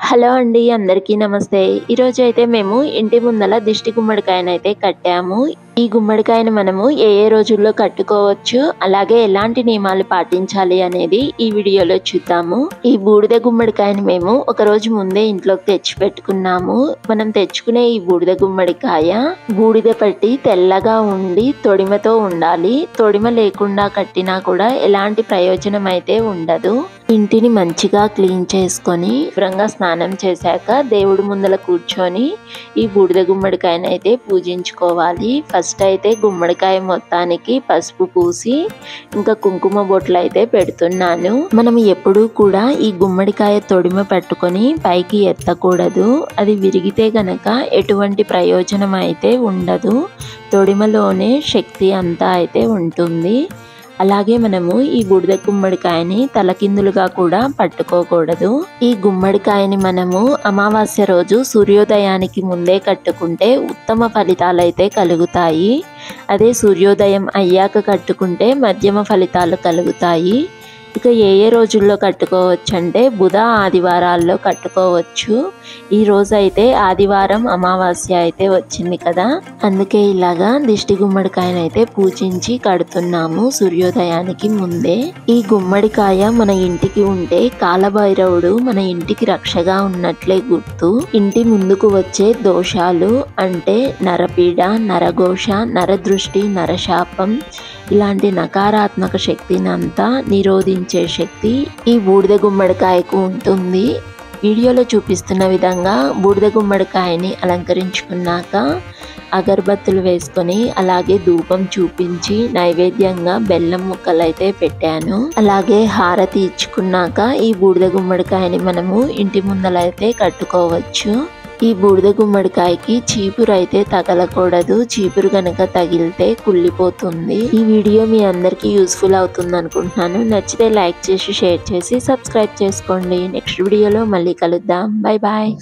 Hello అండి అందరికీ నమస్తే. ఈరోజు అయితే మేము ఇంటి ముందల దిష్టి గుమ్మడికాయనైతే కట్టాము. ఈ గుమ్మడికాయను మనము ఏ ఏ రోజుల్లో కట్టుకోవచ్చు అలాగే ఎలాంటి నియమాలు పాటించాలి అనేది ఈ వీడియోలో చూద్దాము. ఈ బూడిద గుమ్మడికాయని మేము ఒక రోజు ముందే ఇంట్లోకి తెచ్చి పెట్టుకున్నాము మనం తెచ్చుకునే ఈ బూడిద గుమ్మడికాయ బూడిద పట్టి తెల్లగా ఉండి తొడిమతో ఉండాలి. తొడిమ లేకుండా కట్టినా కూడా ఎలాంటి ప్రయోజనం అయితే ఉండదు. ఇంటిని మంచిగా క్లీన్ చేసుకొని శుభ్రంగా స్నానం చేశాక దేవుడి ముందల కూర్చొని ఈ బూడిద గుమ్మడికాయని అయితే పూజించుకోవాలి. ఫస్ట్ అయితే గుమ్మడికాయ మొత్తానికి పసుపు పూసి ఇంకా కుంకుమ బొట్లు అయితే పెడుతున్నాను. మనం ఎప్పుడూ కూడా ఈ గుమ్మడికాయ తొడిమ పెట్టుకొని పైకి ఎత్తకూడదు. అది విరిగితే గనక ఎటువంటి ప్రయోజనం అయితే ఉండదు. తొడిమలోనే శక్తి అంతా అయితే ఉంటుంది. అలాగే మనము ఈ బూడిద గుమ్మడికాయని తలకిందులుగా కూడా పట్టుకోకూడదు. ఈ గుమ్మడికాయని మనము అమావాస్య రోజు సూర్యోదయానికి ముందే కట్టుకుంటే ఉత్తమ ఫలితాలు అయితే కలుగుతాయి. అదే సూర్యోదయం అయ్యాక కట్టుకుంటే మధ్యమ ఫలితాలు కలుగుతాయి. ఓపిక ఏ ఏ రోజుల్లో కట్టుకోవచ్చు అంటే బుధ ఆదివారాల్లో కట్టుకోవచ్చు. ఈ రోజు అయితే ఆదివారం అమావాస్య అయితే వచ్చింది కదా. అందుకే ఇలాగా దిష్టి గుమ్మడికాయను అయితే పూజించి కడుతున్నాము సూర్యోదయానికి ముందే. ఈ గుమ్మడికాయ మన ఇంటికి ఉంటే కాలభైరవుడు మన ఇంటికి రక్షగా ఉన్నట్లే గుర్తు. ఇంటి ముందుకు వచ్చే దోషాలు అంటే నరపీడ నరఘోష నరదృష్టి నరశాపం ఇలాంటి నకారాత్మక శక్తిని అంతా నిరోధించే శక్తి ఈ బూడిద గుమ్మడికాయకు ఉంటుంది. వీడియోలో చూపిస్తున్న విధంగా బూడిద గుమ్మడికాయని అలంకరించుకున్నాక అగరబత్తులు వేసుకొని అలాగే ధూపం చూపించి నైవేద్యంగా బెల్లం ముక్కలు అయితే పెట్టాను. అలాగే హారతి ఇచ్చుకున్నాక ఈ బూడిద గుమ్మడికాయని మనము ఇంటి ముందలైతే కట్టుకోవచ్చు. ఈ బూడిద గుమ్మడికాయకి చీపురు అయితే తగలకూడదు. చీపురు కనుక తగిలితే కుళ్ళిపోతుంది. ఈ వీడియో మీ అందరికీ యూస్ఫుల్ అవుతుంది అనుకుంటున్నాను నచ్చితే లైక్ చేసి షేర్ చేసి సబ్స్క్రైబ్ చేసుకోండి. నెక్స్ట్ వీడియోలో మళ్ళీ కలుద్దాం. Bye bye.